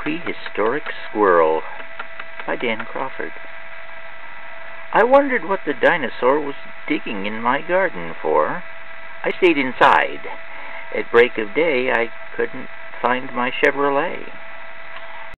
Prehistoric Squirrel by Dan Crawford. I wondered what the dinosaur was digging in my garden for. I stayed inside. At break of day, I couldn't find my Chevrolet.